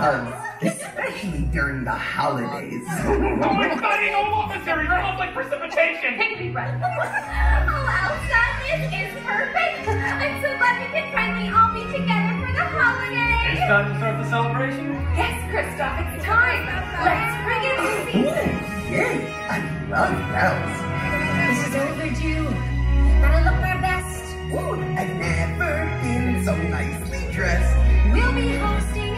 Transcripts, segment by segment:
hugs, especially during the holidays. Oh, it's fighting all officers! Smells like precipitation! Take a deep breath. Oh, Elsa, this is perfect. I'm so glad we can finally all be together for the holiday. It's time to start the celebration? Yes, Kristoff, it's time. Let's bring it, Lucy. Ooh, yay! I love bells. This is overdue. Gotta look our best. Ooh, I've never been so nicely dressed. We'll be hosting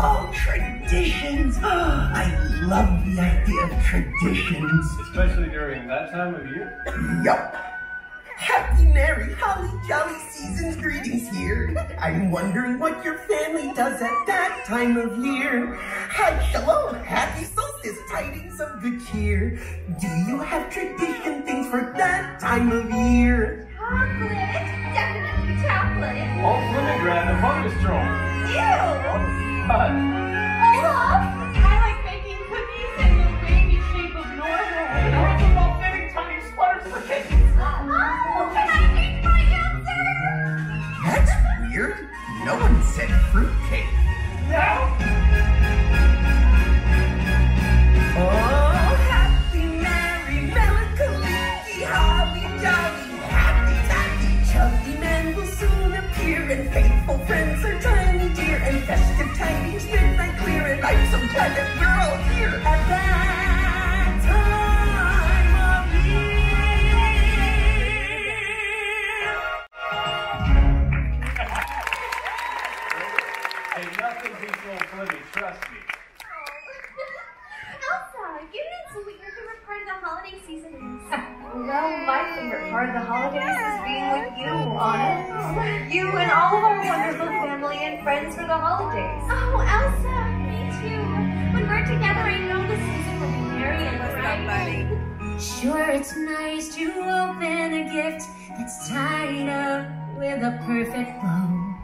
Oh, traditions! I love the idea of traditions. Especially during that time of year? Yup. Happy, merry, holly, jolly season's greetings here. I'm wondering what your family does at that time of year. Hi, shalom, happy solstice, tidings of good cheer. Do you have tradition things for that time of year? Chocolate, definitely chocolate. All women grab the fungus strong. Ew. But Olaf, I like making cookies in the baby shape of Norway. and also while fitting tiny sweaters for kittens. oh, can I change my answer? That's weird. No one said fruitcake. Now, season is. Well, my favorite part of the holidays is being with you, Anna. You and all of our wonderful family and friends for the holidays. Oh, Elsa, me too. When we're together, I know the season will be merry and bright. Sure, it's nice to open a gift that's tied up with a perfect bow.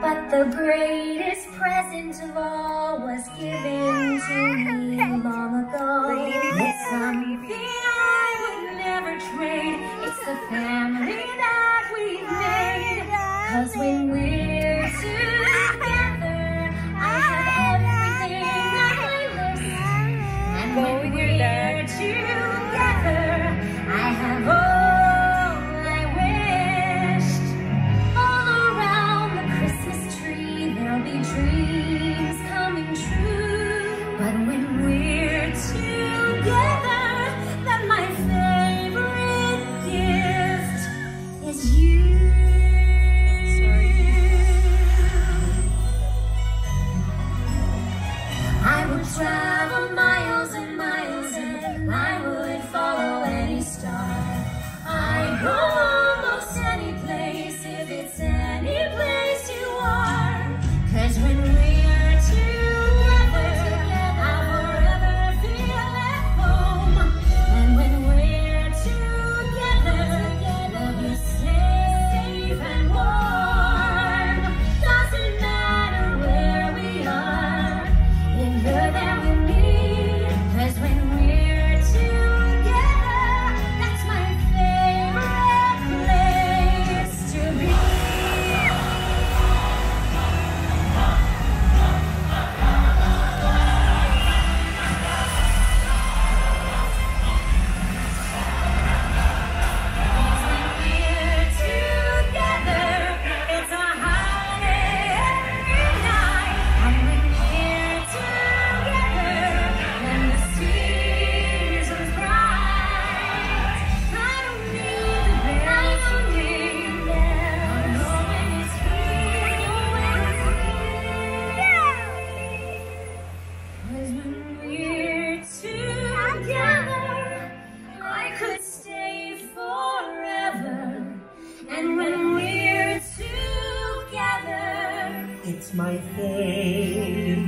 But the greatest present of all was given to me long ago. Something I would never trade. It's the family you. It's my faith.